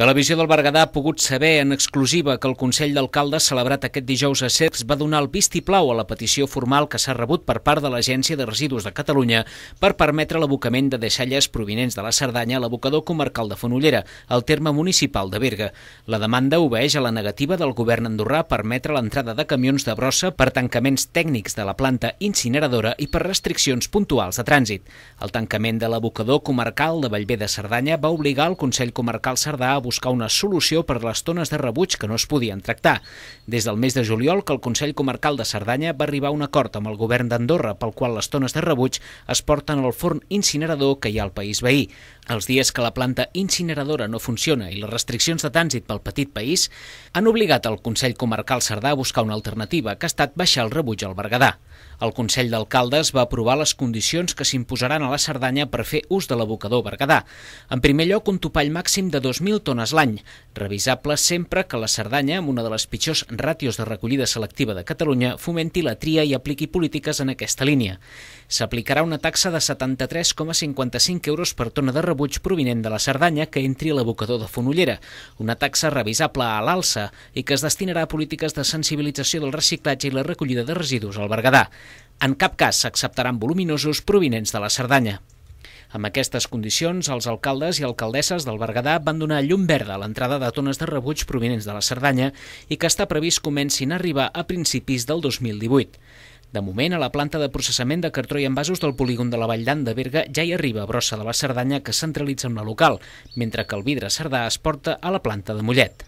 Televisió del Berguedà ha pogut saber en exclusiva que el Consell d'Alcaldes celebrat aquest dijous a Cercs va donar el vistiplau a la petició formal que s'ha rebut per part de l'Agència de Residus de Catalunya per permetre l'abocament de deixalles provinents de la Cerdanya a l'abocador comarcal de Fonollera, al terme municipal de Berga. La demanda obeeix a la negativa del govern andorrà a permetre l'entrada de camions de brossa per tancaments tècnics de la planta incineradora i per restriccions puntuals de trànsit. El tancament de l'abocador comarcal de Vallvé de Cerdanya va obligar el Consell Comarcal Cerdà a buscar una solució per a les tones de rebuig que no es podien tractar. Des del mes de juliol que el Consell Comarcal de Cerdanya va arribar a un acord amb el govern d'Andorra pel qual les tones de rebuig es porten al forn incinerador que hi ha al país veí. Els dies que la planta incineradora no funciona i les restriccions de trànsit pel petit país han obligat el Consell Comarcal Cerdà a buscar una alternativa, que ha estat baixar el rebuig al Berguedà. El Consell d'Alcaldes va aprovar les condicions que s'imposaran a la Cerdanya per fer ús de l'abocador Berguedà. En primer lloc, un topall màxim de 2.000 tones l'any, revisable sempre que la Cerdanya, amb una de les pitjors ràtios de recollida selectiva de Catalunya, fomenti la tria i apliqui polítiques en aquesta línia. S'aplicarà una taxa de 73,55 euros per tona de rebuig provinent de la Cerdanya que entri a l'abocador de Fonollera, una taxa revisable a l'alça i que es destinarà a polítiques de sensibilització del reciclatge i la recollida de residus al Berguedà. En cap cas s'acceptaran voluminosos provinents de la Cerdanya. Amb aquestes condicions, els alcaldes i alcaldesses del Berguedà van donar llum verda a l'entrada de tones de rebuig provinents de la Cerdanya i que està previst comencin a arribar a principis del 2018. De moment, a la planta de processament de cartró i envasos del polígon de la Vall d'An de Berga ja hi arriba brossa de la Cerdanya que centralitza amb la local, mentre que el vidre cerdà es porta a la planta de Mollet.